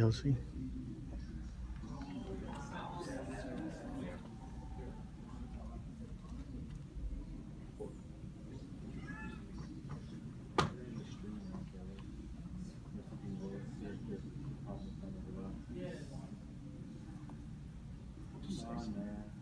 Kelsey. Yeah.